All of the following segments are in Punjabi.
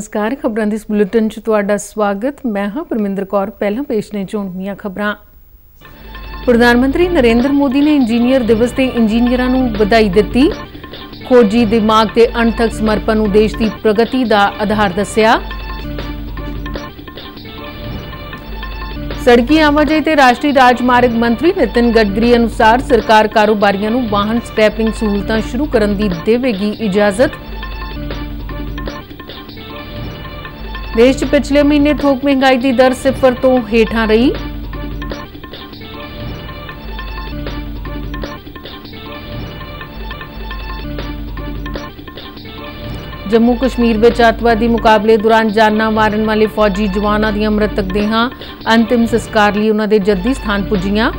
ਨਮਸਕਾਰ, ਖਬਰਾਂ ਦੀ ਇਸ ਬੁਲੇਟਿਨ 'ਚ ਤੁਹਾਡਾ ਸਵਾਗਤ। ਮੈਂ ਹਾਂ ਪਰਮਿੰਦਰ ਕੌਰ। ਪਹਿਲਾਂ ਪੇਸ਼ ਨੇ ਚੋਣਵੀਆਂ ਖਬਰਾਂ। ਪ੍ਰਧਾਨ ਮੰਤਰੀ ਨਰਿੰਦਰ ਮੋਦੀ ਨੇ ਇੰਜੀਨੀਅਰ ਦਿਵਸ ਤੇ ਇੰਜੀਨੀਅਰਾਂ ਨੂੰ ਵਧਾਈ ਦਿੱਤੀ। ਖੋਜੀ ਦਿਮਾਗ ਤੇ ਅਣਥਕ ਸਮਰਪਣ ਨੂੰ ਦੇਸ਼ ਦੀ ਪ੍ਰਗਤੀ ਦਾ ਆਧਾਰ ਦੱਸਿਆ। ਸੜਕੀ ਆਵਾਜਾਈ ਤੇ ਰਾਸ਼ਟਰੀ ਰਾਜਮਾਰਗ ਮੰਤਰੀ ਨਿਤਿਨ ਗਡਕਰੀ ਅਨੁਸਾਰ ਸਰਕਾਰ ਕਾਰੋਬਾਰੀਆਂ ਨੂੰ ਵਾਹਨ ਸਕ੍ਰੈਪਿੰਗ ਸਹੂਲਤਾਂ ਸ਼ੁਰੂ ਕਰਨ ਦੀ ਦੇਵੇਗੀ ਇਜਾਜ਼ਤ। ਦੇਸ਼ 'ਚ ਪਿਛਲੇ ਮਹੀਨੇ ਥੋਕ ਮਹਿੰਗਾਈ ਦੀ ਦਰ ਸਿਫਰ ਤੋਂ ਹੇਠਾਂ ਰਹੀ। ਜੰਮੂ ਕਸ਼ਮੀਰ ਵਿੱਚ ਅੱਤਵਾਦੀ ਮੁਕਾਬਲੇ ਦੌਰਾਨ ਜਾਨਾਂ ਮਾਰਨ ਵਾਲੇ ਫੌਜੀ ਜਵਾਨਾਂ ਦੀਆਂ ਮ੍ਰਿਤਕ ਦੇਹਾਂ ਅੰਤਿਮ ਸੰਸਕਾਰ ਲਈ ਉਹਨਾਂ ਦੇ ਜੱਦੀ ਸਥਾਨ ਪੁੱਜੀਆਂ।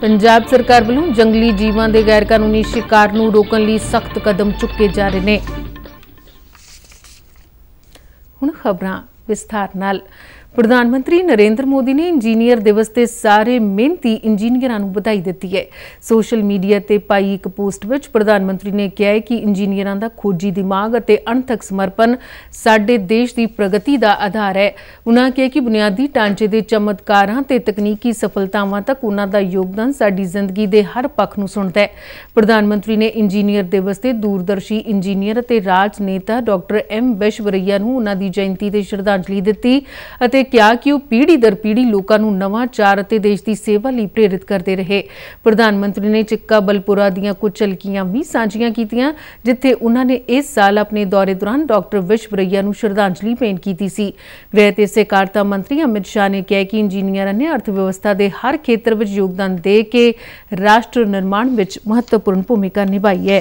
ਪੰਜਾਬ ਸਰਕਾਰ ਵੱਲੋਂ ਜੰਗਲੀ ਜੀਵਾਂ ਦੇ ਗੈਰ ਕਾਨੂੰਨੀ ਸ਼ਿਕਾਰ ਨੂੰ ਰੋਕਣ ਲਈ ਸਖਤ ਕਦਮ ਚੁੱਕੇ ਜਾ ਰਹੇ ਨੇ। ਹੁਣ ਖਬਰਾਂ ਵਿਸਥਾਰ ਨਾਲ। ਪ੍ਰਧਾਨ ਮੰਤਰੀ ਨਰਿੰਦਰ ਮੋਦੀ ਨੇ ਇੰਜੀਨੀਅਰ ਦਿਵਸ ਤੇ ਸਾਰੇ ਮਿਹਨਤੀ ਇੰਜੀਨੀਅਰਾਂ ਨੂੰ ਵਧਾਈ ਦਿੱਤੀ ਹੈ। ਸੋਸ਼ਲ ਮੀਡੀਆ ਤੇ ਪਾਈ ਇੱਕ ਪੋਸਟ ਵਿੱਚ ਪ੍ਰਧਾਨ ਮੰਤਰੀ ਨੇ ਕਿਹਾ ਹੈ ਕਿ ਇੰਜੀਨੀਅਰਾਂ ਦਾ ਖੋਜੀ ਦਿਮਾਗ ਅਤੇ ਅਣਥਕ ਸਮਰਪਣ ਸਾਡੇ ਦੇਸ਼ ਦੀ ਪ੍ਰਗਤੀ ਦਾ ਆਧਾਰ ਹੈ। ਉਨ੍ਹਾਂ ਕਿਹਾ ਕਿ ਬੁਨਿਆਦੀ ਢਾਂਚੇ ਦੇ ਚਮਤਕਾਰਾਂ ਤੇ ਤਕਨੀਕੀ ਸਫਲਤਾਵਾਂ ਤੱਕ ਉਹਨਾਂ ਦਾ ਯੋਗਦਾਨ ਸਾਡੀ ਜ਼ਿੰਦਗੀ ਦੇ ਹਰ ਪੱਖ ਨੂੰ ਸੁਣਦਾ ਹੈ। ਪ੍ਰਧਾਨ ਮੰਤਰੀ ਨੇ ਇੰਜੀਨੀਅਰ ਦਿਵਸ ਤੇ ਦੂਰਦਰਸ਼ੀ ਇੰਜੀਨੀਅਰ ਅਤੇ ਰਾਜਨੇਤਾ ਡਾਕਟਰ ਐਮ ਵਿਸ਼ਵਰਈਆ ਨੂੰ ਉਹਨਾਂ ਦੀ ਜਯੰਤੀ ਤੇ ਸ਼ਰਧਾਂਜਲੀ ਦਿੱਤੀ ਅਤੇ ਕਿਹਾ ਕਿ ਉਹ ਪੀੜ੍ਹੀ ਦਰ ਪੀੜ੍ਹੀ ਲੋਕਾਂ ਨੂੰ ਨਵਾਂ ਅਤੇ ਦੇਸ਼ ਦੀ ਸੇਵਾ ਲਈ ਪ੍ਰੇਰਿਤ ਕਰਦੇ ਰਹੇ। ਪ੍ਰਧਾਨ ਮੰਤਰੀ ਨੇ ਚਿੱਕਾ ਬਲਪੁਰਾ ਦੀਆਂ ਕੁਝ ਝਲਕੀਆਂ ਵੀ ਸਾਂਝੀਆਂ ਕੀਤੀਆਂ, ਜਿੱਥੇ ਉਹਨਾਂ ਨੇ ਇਸ ਸਾਲ ਆਪਣੇ ਦੌਰੇ ਦੌਰਾਨ ਡਾਕਟਰ ਵਿਸ਼ਵਰਈਆ ਨੂੰ ਸ਼ਰਧਾਂਜਲੀ ਭੇਂਟ ਕੀਤੀ ਸੀ। ਗ੍ਰਹਿ ਤੇ ਸਹਿਕਾਰਤਾ ਮੰਤਰੀ ਅਮਿਤ ਸ਼ਾਹ ਨੇ ਕਿਹਾ ਕਿ ਇੰਜੀਨੀਅਰਾਂ ਨੇ ਅਰਥ ਵਿਵਸਥਾ ਦੇ ਹਰ ਖੇਤਰ ਵਿੱਚ ਯੋਗਦਾਨ ਦੇ ਕੇ ਰਾਸ਼ਟਰ ਨਿਰਮਾਣ ਵਿੱਚ ਮਹੱਤਵਪੂਰਨ ਭੂਮਿਕਾ ਨਿਭਾਈ ਹੈ।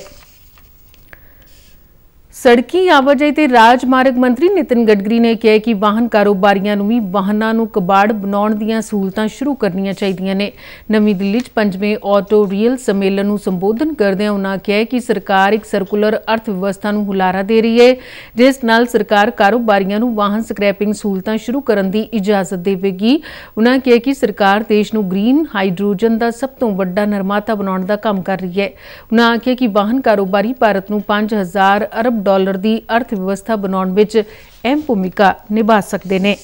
ਸੜਕੀ ਆਵਾਜਾਈ ਤੇ ਰਾਜਮਾਰਗ ਮੰਤਰੀ ਨਿਤਿਨ ਗਡਕਰੀ ਨੇ ਕਿਹਾ ਕਿ ਵਾਹਨ ਕਾਰੋਬਾਰੀਆਂ ਨੂੰ ਵੀ ਵਾਹਨਾਂ ਨੂੰ ਕਬਾੜ ਬਣਾਉਣ ਦੀਆਂ ਸਹੂਲਤਾਂ ਸ਼ੁਰੂ ਕਰਨੀਆਂ ਚਾਹੀਦੀਆਂ ਨੇ। ਨਵੀਂ ਦਿੱਲੀ 'ਚ ਪੰਜਵੇਂ ਆਟੋ ਰੀਅਲ ਸੰਮੇਲਨ ਨੂੰ ਸੰਬੋਧਨ ਕਰਦਿਆਂ ਉਨ੍ਹਾਂ ਕਿਹਾ ਕਿ ਸਰਕਾਰ ਇੱਕ ਸਰਕੂਲਰ ਅਰਥ ਵਿਵਸਥਾ ਨੂੰ ਹੁਲਾਰਾ ਦੇ ਰਹੀ ਹੈ, ਜਿਸ ਨਾਲ ਸਰਕਾਰ ਕਾਰੋਬਾਰੀਆਂ ਨੂੰ ਵਾਹਨ ਸਕ੍ਰੈਪਿੰਗ ਸਹੂਲਤਾਂ ਸ਼ੁਰੂ ਕਰਨ ਦੀ ਇਜਾਜ਼ਤ ਦੇਵੇਗੀ। ਉਨ੍ਹਾਂ ਕਿਹਾ ਕਿ ਸਰਕਾਰ ਦੇਸ਼ ਨੂੰ ਗ੍ਰੀਨ ਹਾਈਡਰੋਜਨ ਦਾ ਸਭ ਤੋਂ ਵੱਡਾ ਨਿਰਮਾਤਾ ਬਣਾਉਣ ਦਾ ਕੰਮ ਕਰ ਰਹੀ ਹੈ। ਉਨ੍ਹਾਂ ਆਖਿਆ ਕਿ ਵਾਹਨ ਕਾਰੋਬਾਰੀ ਭਾਰਤ ਨੂੰ 5000 ਅਰਬ ਡਾਲਰ ਦੀ ਅਰਥ ਵਿਵਸਥਾ ਬਣਾਉਣ ਵਿੱਚ ਅਹਿਮ ਭੂਮਿਕਾ ਨਿਭਾ ਸਕਦੇ ਨੇ।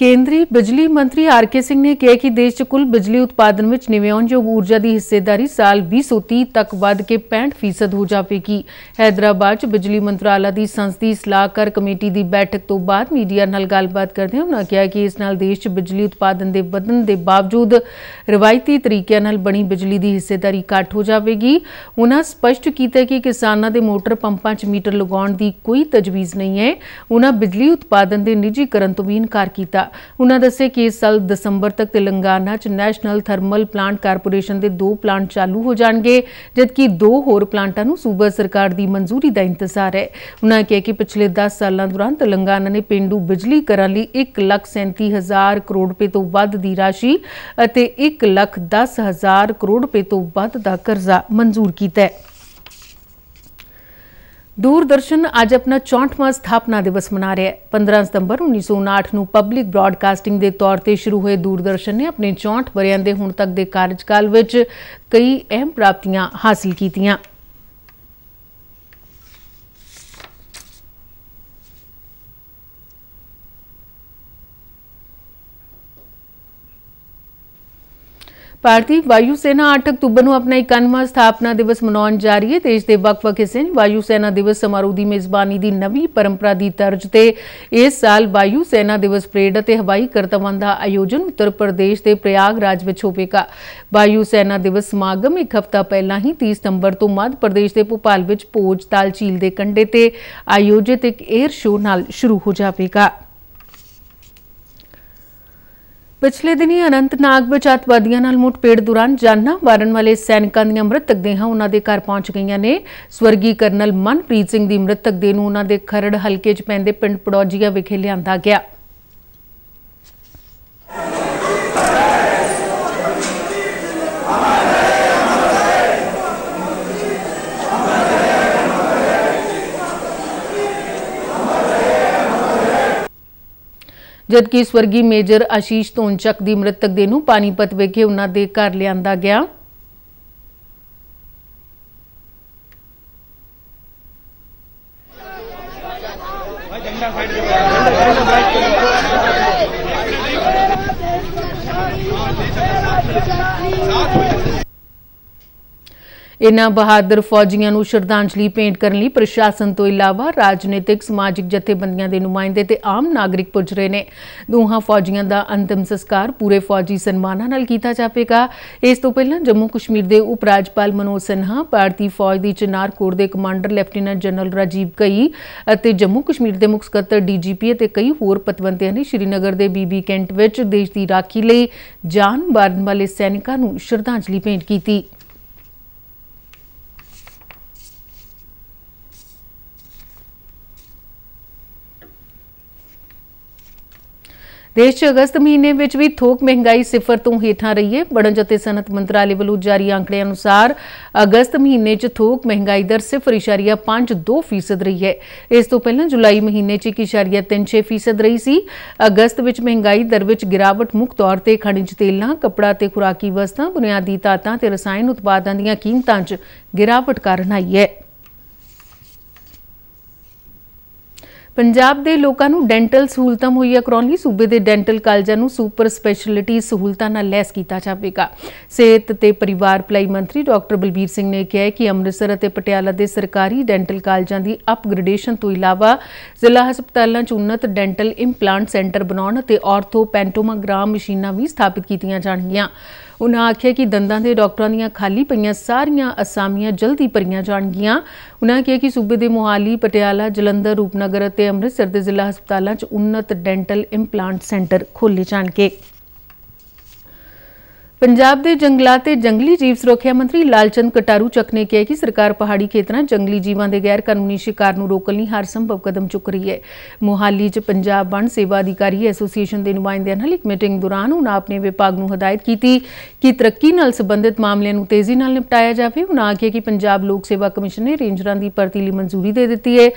ਕੇਂਦਰੀ ਬਿਜਲੀ ਮੰਤਰੀ ਆਰ ਕੇ ਸਿੰਘ ਨੇ ਕਿਹਾ ਕਿ ਦੇਸ਼ 'ਚ ਕੁੱਲ ਬਿਜਲੀ ਉਤਪਾਦਨ ਵਿੱਚ ਨਿਵਿਆਉਣਯੋਗ ਊਰਜਾ ਦੀ ਹਿੱਸੇਦਾਰੀ ਸਾਲ 2030 ਤੱਕ ਵੱਧ ਕੇ 65% ਹੋ ਜਾਵੇਗੀ। ਹైదరాబాద్ 'ਚ ਬਿਜਲੀ ਮੰਤਰਾਲਾ ਦੀ ਸੰਸਦੀ ਸਲਾਹਕਾਰ ਕਮੇਟੀ ਦੀ ਬੈਠਕ ਤੋਂ ਬਾਅਦ ਮੀਡੀਆ ਨਾਲ ਗੱਲਬਾਤ ਕਰਦੇ ਉਹਨਾਂ ਕਿਹਾ ਕਿ ਇਸ ਨਾਲ ਦੇਸ਼ 'ਚ ਬਿਜਲੀ ਉਤਪਾਦਨ ਦੇ ਵਧਣ ਦੇ ਬਾਵਜੂਦ ਰਵਾਇਤੀ ਤਰੀਕਿਆਂ ਨਾਲ ਬਣੀ ਬਿਜਲੀ ਦੀ ਹਿੱਸੇਦਾਰੀ ਘੱਟ ਹੋ ਜਾਵੇਗੀ। ਉਹਨਾਂ ਸਪਸ਼ਟ ਕੀਤਾ ਕਿ ਕਿਸਾਨਾਂ ਦੇ ਮੋਟਰ ਪੰਪਾਂ 'ਚ ਮੀਟਰ ਲਗਾਉਣ ਦੀ ਕੋਈ ਤਜਵੀਜ਼ ਨਹੀਂ ਹੈ। ਉਹਨਾਂ ਬਿਜਲੀ ਉਤਪਾਦਨ ਦੇ ਨਿੱਜੀਕਰਨ ਤੋਂ ਵੀ ਇਨਕਾਰ ਕੀਤਾ। ਉਹਨਾਂ ਦੱਸਿਆ ਕਿ ਇਸ ਸਾਲ ਦਸੰਬਰ ਤੱਕ ਤੇਲੰਗਾਨਾ 'ਚ ਨੈਸ਼ਨਲ ਥਰਮਲ ਪਲਾਂਟ ਕਾਰਪੋਰੇਸ਼ਨ ਦੇ ਦੋ ਪਲਾਂਟ ਚਾਲੂ ਹੋ ਜਾਣਗੇ, ਜਦਕਿ ਦੋ ਹੋਰ ਪਲਾਂਟਾਂ ਨੂੰ ਸੂਬਾ ਸਰਕਾਰ ਦੀ ਮਨਜ਼ੂਰੀ ਦਾ ਇੰਤਜ਼ਾਰ ਹੈ। ਉਹਨਾਂ ਕਿਹਾ ਕਿ ਪਿਛਲੇ 10 ਸਾਲਾਂ ਦੌਰਾਨ ਤੇਲੰਗਾਨਾ ਨੇ ਪਿੰਡੂ ਬਿਜਲੀ ਕਰਨ ਲਈ 137000 ਕਰੋੜ ਰੁਪਏ ਤੋਂ ਵੱਧ ਦੀ ਰਾਸ਼ੀ ਅਤੇ 110000 ਕਰੋੜ ਰੁਪਏ ਤੋਂ ਵੱਧ ਦਾ ਕਰਜ਼ਾ ਮਨਜ਼ੂਰ ਕੀਤਾ ਹੈ। ਦੂਰਦਰਸ਼ਨ ਅੱਜ ਆਪਣਾ 64ਵਾਂ ਸਥਾਪਨਾ ਦਿਵਸ ਮਨਾ ਰਿਹਾ ਹੈ। 15 ਸਤੰਬਰ 1959 ਨੂੰ ਪਬਲਿਕ ਬ੍ਰਾਡਕਾਸਟਿੰਗ ਦੇ ਤੌਰ ਤੇ ਸ਼ੁਰੂ ਹੋਏ ਦੂਰਦਰਸ਼ਨ ਨੇ ਆਪਣੇ 64 ਵਰਿਆਂ ਦੇ ਹੁਣ ਤੱਕ ਦੇ ਕਾਰਜਕਾਲ ਵਿੱਚ ਕਈ ਅਹਿਮ ਪ੍ਰਾਪਤੀਆਂ ਹਾਸਲ ਕੀਤੀਆਂ। ਭਾਰਤੀ ਵਾਯੂ ਸੈਨਾ 8 ਅਕਤੂਬਰ ਨੂੰ ਆਪਣਾ 91ਵਾਂ ਸਥਾਪਨਾ ਦਿਵਸ ਮਨਾਉਣ ਜਾ ਰਹੀ ਹੈ। ਦੇਸ਼ ਦੇ ਵੱਖ-ਵੱਖ ਹਿੱਸੇ ਵਾਯੂ ਸੈਨਾ ਦਿਵਸ ਸਮਾਰੋਹ ਦੀ ਮੇਜ਼ਬਾਨੀ ਦੀ ਨਵੀਂ ਪਰੰਪਰਾ ਦੀ ਤਰਜ਼ ਤੇ ਇਸ ਸਾਲ ਵਾਯੂ ਸੈਨਾ ਦਿਵਸ ਪਰੇਡ ਅਤੇ ਹਵਾਈ ਕਰਤਵਾਂ ਦਾ ਆਯੋਜਨ ਉੱਤਰ ਪ੍ਰਦੇਸ਼ ਦੇ ਪ੍ਰਯਾਗਰਾਜ ਵਿੱਚ ਹੋਵੇਗਾ। ਵਾਯੂ ਸੈਨਾ ਦਿਵਸ ਸਮਾਗਮ ਇੱਕ ਹਫ਼ਤਾ ਪਹਿਲਾਂ ਹੀ 30 ਸਤੰਬਰ ਤੋਂ ਮੱਧ ਪ੍ਰਦੇਸ਼ ਦੇ ਭੋਪਾਲ ਵਿੱਚ ਭੋਜਤਾਲ ਝੀਲ ਦੇ ਕੰਢੇ ਤੇ ਆਯੋਜਿਤ ਇੱਕ 에ਅਰ ਸ਼ੋਅ ਨਾਲ ਸ਼ੁਰੂ ਹੋ ਜਾਵੇਗਾ। ਪਿਛਲੇ ਦਿਨੀ ਅਨੰਤਨਾਗ ਵਿੱਚ ਅਤਵਾਦੀਆਂ ਨਾਲ ਮੁੱਠਭੇੜ ਦੌਰਾਨ ਜਾਨਾਂ ਮਾਰਨ ਵਾਲੇ ਸੈਨਿਕਾਂ ਦੀਆਂ ਮ੍ਰਿਤਕ ਦੇਹਾਂ ਉਹਨਾਂ ਦੇ ਘਰ ਪਹੁੰਚ ਗਈਆਂ ਨੇ। ਸਵਰਗੀ ਕਰਨਲ ਮਨਪ੍ਰੀਤ ਸਿੰਘ ਦੀ ਮ੍ਰਿਤਕ ਦੇਹ ਨੂੰ ਉਹਨਾਂ ਦੇ ਖਰੜ ਹਲਕੇ 'ਚ ਪੈਂਦੇ ਪਿੰਡ ਪੜੌਜੀਆ ਵਿਖੇ ਲਿਆਂਦਾ ਗਿਆ। ਜਦਕਿ ਸਵਰਗੀ ਮੇਜਰ ਆਸ਼ੀਸ਼ ਧੋਨਚੱਕ ਦੀ ਮ੍ਰਿਤਕ ਦੇ ਨੂੰ ਪਾਣੀਪਤ ਵਿਖੇ ਉਹਨਾਂ ਦੇ ਘਰ ਲਿਆਂਦਾ ਗਿਆ। ਇਨ੍ਹਾਂ ਬਹਾਦਰ ਫੌਜੀਆਂ ਨੂੰ ਸ਼ਰਧਾਂਜਲੀ ਭੇਂਟ ਕਰਨ ਲਈ ਪ੍ਰਸ਼ਾਸਨ ਤੋਂ ਇਲਾਵਾ ਰਾਜਨੀਤਿਕ, ਸਮਾਜਿਕ ਜਥੇਬੰਦੀਆਂ ਦੇ ਨੁਮਾਇੰਦੇ ਤੇ ਆਮ ਨਾਗਰਿਕ ਪੁੱਜ ਰਹੇ ਨੇ। ਦੋਹਾਂ ਫੌਜੀਆਂ ਦਾ ਅੰਤਿਮ ਸੰਸਕਾਰ ਪੂਰੇ ਫੌਜੀ ਸਨਮਾਨਾਂ ਨਾਲ ਕੀਤਾ ਜਾਵੇਗਾ। ਇਸ ਤੋਂ ਪਹਿਲਾਂ ਜੰਮੂ ਕਸ਼ਮੀਰ ਦੇ ਉਪ ਰਾਜਪਾਲ ਮਨੋਜ ਸਿਨਹਾ, ਭਾਰਤੀ ਫੌਜ ਦੀ ਚਨਾਰ ਕੋਰ ਦੇ commander lieutenant general Rajiv Ghai ਅਤੇ ਜੰਮੂ ਕਸ਼ਮੀਰ ਦੇ ਮੁੱਖ ਸਕੱਤਰ ਡੀਜੀਪੀ ਅਤੇ ਕਈ ਹੋਰ ਪਤਵੰਤਿਆਂ ਨੇ ਸ਼੍ਰੀਨਗਰ ਦੇ ਬੀਬੀ ਕੈਂਟ ਵਿੱਚ ਦੇਸ਼ ਦੀ ਰਾਖੀ ਲਈ ਜਾਨ ਮਾਰਨ ਵਾਲੇ ਸੈਨਿਕਾਂ ਨੂੰ ਸ਼ਰਧਾਂਜਲੀ ਭੇਂਟ ਕੀਤੀ। ਦੇਸ਼ 'ਚ ਅਗਸਤ ਮਹੀਨੇ ਵਿੱਚ ਵੀ ਥੋਕ ਮਹਿੰਗਾਈ ਸਿਫਰ ਤੋਂ ਹੇਠਾਂ ਰਹੀ ਹੈ। ਵਣਜ ਅਤੇ ਸਨਅਤ ਮੰਤਰਾਲੇ ਵੱਲੋਂ ਜਾਰੀ ਅੰਕੜਿਆਂ ਅਨੁਸਾਰ ਅਗਸਤ ਮਹੀਨੇ 'ਚ ਥੋਕ ਮਹਿੰਗਾਈ ਦਰ 0.52% ਰਹੀ ਹੈ। ਇਸ ਤੋਂ ਪਹਿਲਾਂ ਜੁਲਾਈ ਮਹੀਨੇ 'ਚ 1.36% ਰਹੀ ਸੀ। ਅਗਸਤ ਵਿੱਚ ਮਹਿੰਗਾਈ ਦਰ ਵਿੱਚ ਗਿਰਾਵਟ ਮੁੱਖ ਤੌਰ ਤੇ ਖਣਿਜ ਤੇਲਾਂ, ਕੱਪੜਾ ਤੇ ਖੁਰਾਕੀ ਵਸਤਾਂ, ਬੁਨਿਆਦੀ ਧਾਤਾਂ ਤੇ ਰਸਾਇਣ ਉਤਪਾਦਾਂ ਦੀਆਂ ਕੀਮਤਾਂ 'ਚ ਗਿਰਾਵਟ ਕਾਰਨ ਆਈ ਹੈ। ਪੰਜਾਬ ਦੇ ਲੋਕਾਂ ਨੂੰ ਡੈਂਟਲ ਸਹੂਲਤਾਂ ਮੁਹੱਈਆ ਕਰਾਉਣ ਲਈ ਸੂਬੇ ਦੇ ਡੈਂਟਲ ਕਾਲਜਾਂ ਨੂੰ ਸੁਪਰ ਸਪੈਸ਼ਲਿਟੀ ਸਹੂਲਤਾਂ ਨਾਲ ਲੈਸ ਕੀਤਾ ਜਾਵੇਗਾ। ਸਿਹਤ ਤੇ ਪਰਿਵਾਰ ਭਲਾਈ ਮੰਤਰੀ ਡਾਕਟਰ ਬਲਬੀਰ ਸਿੰਘ ਨੇ ਕਿਹਾ ਕਿ ਅੰਮ੍ਰਿਤਸਰ ਅਤੇ ਪਟਿਆਲਾ ਦੇ ਸਰਕਾਰੀ ਡੈਂਟਲ ਕਾਲਜਾਂ ਦੀ ਅਪਗ੍ਰੇਡੇਸ਼ਨ ਤੋਂ ਇਲਾਵਾ ਜ਼ਿਲ੍ਹਾ ਹਸਪਤਾਲਾਂ 'ਚ ਉન્નਤ ਡੈਂਟਲ ਇੰਪਲਾਂਟ ਸੈਂਟਰ ਬਣਾਉਣ ਅਤੇ ਆਰਥੋ ਪੈਂਟੋਮਾਗ੍ਰਾਮ ਮਸ਼ੀਨਾਂ ਵੀ ਸਥਾਪਿਤ ਕੀਤੀਆਂ ਜਾਣਗੀਆਂ। ਉਨ੍ਹਾਂ ਆਖਿਆ ਕਿ ਦੰਦਾਂ ਦੇ ਡਾਕਟਰਾਂ ਦੀਆਂ ਖਾਲੀ ਪਈਆਂ ਸਾਰੀਆਂ ਅਸਾਮੀਆਂ ਜਲਦੀ ਭਰੀਆਂ ਜਾਣਗੀਆਂ। ਉਨ੍ਹਾਂ ਕਿਹਾ ਕਿ ਸੂਬੇ ਦੇ ਮੋਹਾਲੀ, ਪਟਿਆਲਾ, ਜਲੰਧਰ, ਰੂਪਨਗਰ ਅਤੇ ਅੰਮ੍ਰਿਤਸਰ ਦੇ ਜ਼ਿਲ੍ਹਾ ਹਸਪਤਾਲਾਂ 'ਚ ਉન્નਤ ਡੈਂਟਲ ਇੰਪਲਾਂਟ ਸੈਂਟਰ ਖੋਲੇ ਜਾਣਗੇ। ਪੰਜਾਬ ਦੇ ਜੰਗਲਾਤ ਤੇ ਜੰਗਲੀ ਜੀਵ ਸੁਰੱਖਿਆ ਮੰਤਰੀ ਲਾਲਚੰਦ ਕਟਾਰੂ ਚੱਕ ਨੇ ਕਿਹਾ ਕਿ ਸਰਕਾਰ ਪਹਾੜੀ ਖੇਤਰਾਂ, ਜੰਗਲੀ ਜੀਵਾਂ ਦੇ ਗੈਰ ਕਾਨੂੰਨੀ ਸ਼ਿਕਾਰ ਨੂੰ ਰੋਕਣ ਲਈ ਹਰ ਸੰਭਵ ਕਦਮ ਚੁੱਕ ਰਹੀ ਹੈ। ਮੋਹਾਲੀ 'ਚ ਪੰਜਾਬ ਵਣ ਸੇਵਾ ਅਧਿਕਾਰੀ ਐਸੋਸੀਏਸ਼ਨ ਦੇ ਨੁਮਾਇੰਦਿਆਂ ਨਾਲ ਇੱਕ ਮੀਟਿੰਗ ਦੌਰਾਨ ਉਹਨਾਂ ਆਪਣੇ ਵਿਭਾਗ ਨੂੰ ਹਦਾਇਤ ਕੀਤੀ ਕਿ ਤਰੱਕੀ ਨਾਲ ਸੰਬੰਧਿਤ ਮਾਮਲਿਆਂ ਨੂੰ ਤੇਜ਼ੀ ਨਾਲ ਨਿਪਟਾਇਆ ਜਾਵੇ। ਉਹਨਾਂ ਆਖਿਆ ਕਿ ਪੰਜਾਬ ਲੋਕ ਸੇਵਾ ਕਮਿਸ਼ਨ ਨੇ ਰੇਂਜਰਾਂ ਦੀ ਭਰਤੀ ਲਈ ਮਨਜ਼ੂਰੀ ਦੇ ਦਿੱਤੀ ਹੈ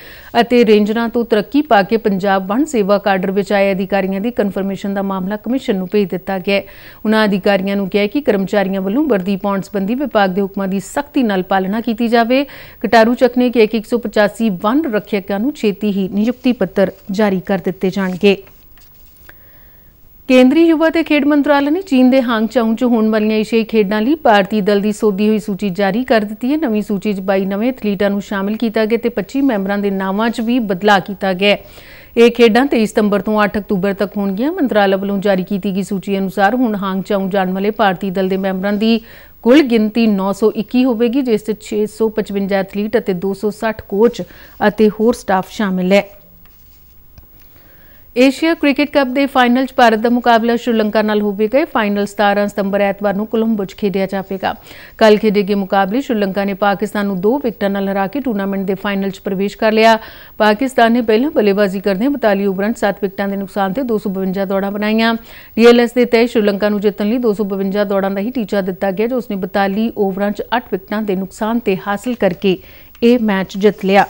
ਅਤੇ ਰੇਂਜਰਾਂ ਤੋਂ ਤਰੱਕੀ ਪਾ ਕੇ ਪੰਜਾਬ ਵਣ ਸੇਵਾ ਕਾਡਰ ਵਿੱਚ ਆਏ ਅਧਿਕਾਰੀਆਂ ਦੀ ਕਨਫਰਮੇਸ਼ਨ ਦਾ ਮਾਮਲਾ ਕਮਿਸ਼ਨ ਨੂੰ ਭੇਜ ਦਿੱਤਾ ਗਿਆ ਹੈ। ਉਹਨਾਂ ਅਧਿਕਾਰੀਆਂ ਨੂੰ ਕਿਹਾ ਕਿ ਕਰਮਚਾਰੀਆਂ ਵੱਲੋਂ ਵਰਦੀ ਪਾਉਣ ਸੰਬੰਧੀ ਵਿਭਾਗ ਦੇ ਹੁਕਮਾਂ ਦੀ ਸਖਤੀ ਨਾਲ ਪਾਲਣਾ ਕੀਤੀ ਜਾਵੇ। ਕਟਾਰੂ ਚੱਕ ਨੇ ਕਿਹਾ ਕਿ 185 ਵਨ ਰੱਖਿਅਕਾਂ ਨੂੰ ਛੇਤੀ ਹੀ ਨਿਯੁਕਤੀ ਪੱਤਰ ਜਾਰੀ ਕਰ ਦਿੱਤੇ ਜਾਣਗੇ। ਕੇਂਦਰੀ ਯੁਵਾ ਤੇ ਖੇਡ ਮੰਤਰਾਲੇ ਨੇ ਚੀਨ ਦੇ ਹਾਂਗਚਾਓ 'ਚ ਹੋਣ ਵਾਲੀਆਂ ਏਸ਼ੀਆਈ ਖੇਡਾਂ ਲਈ ਭਾਰਤੀ ਦਲ ਦੀ ਸੋਧੀ ਹੋਈ ਸੂਚੀ ਜਾਰੀ ਕਰ ਦਿੱਤੀ ਹੈ। ਨਵੀਂ ਸੂਚੀ 'ਚ 22 ਨਵੇਂ ਐਥਲੀਟਾਂ ਨੂੰ ਸ਼ਾਮਿਲ ਕੀਤਾ ਗਿਆ ਤੇ 25 ਮੈਂਬਰਾਂ ਦੇ ਨਾਵਾਂ 'ਚ ਵੀ ਬਦਲਾਅ ਕੀਤਾ ਗਿਆ ਇਹ ਖੇਡਾਂ 23 ਸਤੰਬਰ ਤੋਂ 8 ਅਕਤੂਬਰ ਤੱਕ ਹੋਣਗੀਆਂ। ਮੰਤਰਾਲਾ ਵੱਲੋਂ ਜਾਰੀ ਕੀਤੀ ਗਈ ਸੂਚੀ ਅਨੁਸਾਰ ਹੁਣ ਹਾਂਗਚਾਓ ਜਾਣ ਵਾਲੇ ਭਾਰਤੀ ਦਲ ਦੇ ਮੈਂਬਰਾਂ ਦੀ ਕੁੱਲ ਗਿਣਤੀ 921 ਹੋਵੇਗੀ, ਜਿਸ 'ਚ 655 ਐਥਲੀਟ ਅਤੇ 260 ਕੋਚ ਅਤੇ ਹੋਰ ਸਟਾਫ ਸ਼ਾਮਿਲ ਹੈ। ਏਸ਼ੀਆ ਕ੍ਰਿਕਟ ਕੱਪ ਦੇ ਫਾਈਨਲ 'ਚ ਭਾਰਤ ਦਾ ਮੁਕਾਬਲਾ ਸ਼੍ਰੀਲੰਕਾ ਨਾਲ ਹੋਵੇਗਾ ਫਾਈਨਲ 17 ਸਤੰਬਰ ਐਤਵਾਰ ਨੂੰ ਕੋਲੰਬੋ 'ਚ ਖੇਡਿਆ ਜਾਵੇਗਾ। ਕੱਲ ਖੇਡੇ ਗਏ ਮੁਕਾਬਲੇ। ਸ਼੍ਰੀਲੰਕਾ ਨੇ ਪਾਕਿਸਤਾਨ ਨੂੰ 2 ਵਿਕਟਾਂ ਨਾਲ ਹਰਾ ਕੇ ਟੂਰਨਾਮੈਂਟ ਦੇ ਫਾਈਨਲ 'ਚ ਪ੍ਰਵੇਸ਼ ਕਰ ਲਿਆ। ਪਾਕਿਸਤਾਨ ਨੇ ਪਹਿਲਾਂ ਬੱਲੇਬਾਜ਼ੀ ਕਰਦੇ 42 ਓਵਰਾਂ 'ਚ 7 ਵਿਕਟਾਂ ਦੇ ਨੁਕਸਾਨ ਤੇ 252 ਦੌੜਾਂ ਬਣਾਈਆਂ। ਡੀਐਲਐਸ ਦੇ ਤਹਿ ਸ਼੍ਰੀਲੰਕਾ ਨੂੰ ਜਿੱਤਣ ਲਈ 252 ਦੌੜਾਂ ਦਾ ਹੀ ਟੀਚਾ ਦਿੱਤਾ ਗਿਆ, ਜੋ ਉਸਨੇ 42 ਓਵਰਾਂ 'ਚ 8 ਵਿਕਟਾਂ ਦੇ ਨੁਕਸਾਨ ਤੇ ਹਾਸਲ ਕਰਕੇ ਇਹ ਮੈਚ ਜਿੱਤ ਲਿਆ।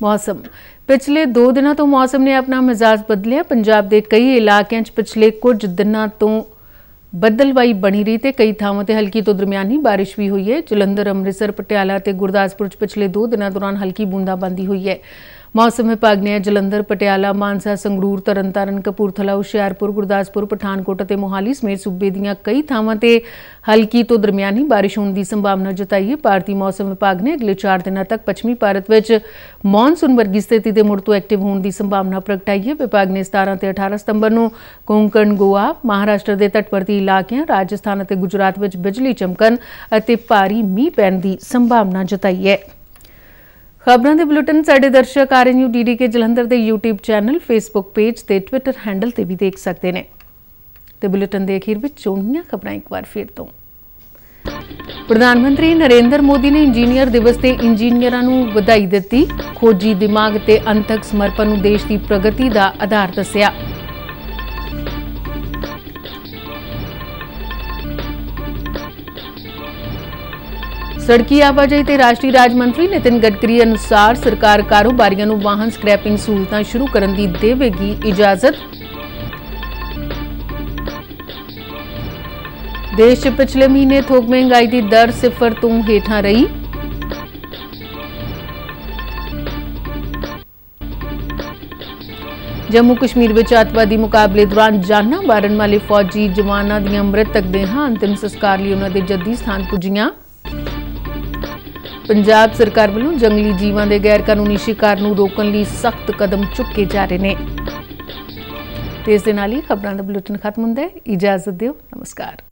ਮੌਸਮ। ਪਿਛਲੇ 2 ਦਿਨਾਂ ਤੋਂ ਮੌਸਮ ਨੇ ਆਪਣਾ ਮਿਜ਼ਾਜ ਬਦਲਿਆ। ਪੰਜਾਬ ਦੇ ਕਈ ਇਲਾਕਿਆਂ 'ਚ ਪਿਛਲੇ ਕੁਝ ਦਿਨਾਂ ਤੋਂ ਬੱਦਲਵਾਈ ਬਣੀ ਰਹੀ ਤੇ ਕਈ ਥਾਵਾਂ ਤੇ ਹਲਕੀ ਤੋਂ ਦਰਮਿਆਨੀ ਬਾਰਿਸ਼ ਵੀ ਹੋਈ ਹੈ। ਜਲੰਧਰ, ਅੰਮ੍ਰਿਤਸਰ, ਪਟਿਆਲਾ ਤੇ ਗੁਰਦਾਸਪੁਰ 'ਚ ਪਿਛਲੇ 2 ਦਿਨਾਂ ਦੌਰਾਨ ਹਲਕੀ ਬੂੰਦਾਬਾਂਦੀ ਹੋਈ ਹੈ। ਮੌਸਮ ਵਿਭਾਗ ਨੇ ਜਲੰਧਰ, ਪਟਿਆਲਾ, ਮਾਨਸਾ, ਸੰਗਰੂਰ, ਤਰਨਤਾਰਨ, ਕਪੂਰਥਲਾ, ਹੁਸ਼ਿਆਰਪੁਰ, ਗੁਰਦਾਸਪੁਰ, ਪਠਾਨਕੋਟ ਅਤੇ ਮੋਹਾਲੀ ਸਮੇਤ ਸੂਬੇ ਦੀਆਂ ਕਈ ਥਾਵਾਂ ਤੇ ਹਲਕੀ ਤੋਂ ਦਰਮਿਆਨੀ ਬਾਰਿਸ਼ ਹੋਣ ਦੀ ਸੰਭਾਵਨਾ ਜਤਾਈ ਹੈ। ਭਾਰਤੀ ਮੌਸਮ ਵਿਭਾਗ ਨੇ ਅਗਲੇ 4 ਦਿਨਾਂ ਤੱਕ ਪੱਛਮੀ ਭਾਰਤ ਵਿੱਚ ਮੌਨਸੂਨ ਵਰਗੀ ਸਥਿਤੀ ਦੇ ਮੁੜ ਤੋਂ ਐਕਟਿਵ ਹੋਣ ਦੀ ਸੰਭਾਵਨਾ ਪ੍ਰਗਟਾਈ ਹੈ। ਵਿਭਾਗ ਨੇ 17 ਤੇ 18 ਸਤੰਬਰ ਨੂੰ ਕੋਂਕਣ, ਗੋਆ, ਮਹਾਰਾਸ਼ਟਰ ਦੇ ਤਟਵਰਤੀ ਇਲਾਕਿਆਂ, ਰਾਜਸਥਾਨ ਅਤੇ ਗੁਜਰਾਤ ਵਿੱਚ ਬਿਜਲੀ ਚਮਕਣ ਅਤੇ ਭਾਰੀ ਮੀਂਹ ਪੈਣ ਦੀ ਸੰਭਾਵਨਾ ਜਤਾਈ ਹੈ। ਖਬਰਾਂ ਦੇ ਬੁਲੇਟਿਨ ਸਾਡੇ ਦਰਸ਼ਕ ਆਰਐਨਯੂ ਡੀਡੀ ਕੇ ਜਲੰਧਰ ਦੇ YouTube ਚੈਨਲ, Facebook ਪੇਜ ਤੇ Twitter ਹੈਂਡਲ ਤੇ ਵੀ ਦੇਖ ਸਕਦੇ ਨੇ। ਤੇ ਬੁਲੇਟਿਨ ਦੇ ਅਖੀਰ ਵਿੱਚ ਚੋਣੀਆਂ ਖਬਰਾਂ ਇੱਕ ਵਾਰ ਫਿਰ ਤੋਂ। ਪ੍ਰਧਾਨ ਮੰਤਰੀ ਨਰਿੰਦਰ ਮੋਦੀ ਨੇ ਇੰਜੀਨੀਅਰ ਦਿਵਸ ਤੇ ਇੰਜੀਨੀਅਰਾਂ ਨੂੰ ਵਧਾਈ ਦਿੱਤੀ। ਖੋਜੀ ਦਿਮਾਗ ਤੇ ਅੰਤਕ ਸਮਰਪਣ ਨੂੰ ਦੇਸ਼ ਦੀ ਪ੍ਰਗਤੀ ਦਾ ਆਧਾਰ ਦੱਸਿਆ। ਸੜਕੀ ਆਵਾਜਾਈ ਤੇ ਰਾਸ਼ਟਰੀ ਰਾਜ ਮੰਤਰੀ ਨਿਤਿਨ ਗਡਕਰੀ ਅਨੁਸਾਰ ਸਰਕਾਰ ਕਾਰੋਬਾਰੀਆਂ ਨੂੰ ਵਾਹਨ ਸਕ੍ਰੈਪਿੰਗ ਸਹੂਲਤਾਂ ਸ਼ੁਰੂ ਕਰਨ ਦੀ ਦੇਵੇਗੀ ਇਜਾਜ਼ਤ। ਦੇਸ਼ 'ਚ ਪਿਛਲੇ ਮਹੀਨੇ ਥੋਕ ਮਹਿੰਗਾਈ ਦੀ ਦਰ ਸਿਫਰ ਤੋਂ ਹੇਠਾਂ ਰਹੀ। ਜੰਮੂ ਕਸ਼ਮੀਰ ਵਿੱਚ ਅੱਤਵਾਦੀ ਮੁਕਾਬਲੇ ਦੌਰਾਨ ਜਾਨਾਂ ਮਾਰਨ ਵਾਲੇ ਫੌਜੀ ਜਵਾਨਾਂ ਦੀਆਂ ਮ੍ਰਿਤਕ ਦੇਹਾਂ ਅੰਤਿਮ ਸੰਸਕਾਰ ਲਈ ਉਹਨਾਂ ਦੇ ਜੱਦੀ ਸਥਾਨ ਪੁੱਜੀਆਂ। ਪੰਜਾਬ ਸਰਕਾਰ ਵੱਲੋਂ ਜੰਗਲੀ ਜੀਵਾਂ ਦੇ ਗੈਰ ਕਾਨੂੰਨੀ ਸ਼ਿਕਾਰ ਨੂੰ ਰੋਕਣ ਲਈ ਸਖਤ ਕਦਮ ਚੁੱਕੇ ਜਾ ਰਹੇ ਨੇ। ਤੇ ਇਸ ਦੇ ਨਾਲ ਹੀ ਖਬਰਾਂ ਦਾ ਬੁਲੇਟਿਨ ਖਤਮ ਹੁੰਦਾ ਹੈ। ਇਜਾਜ਼ਤ ਦਿਓ। ਨਮਸਕਾਰ।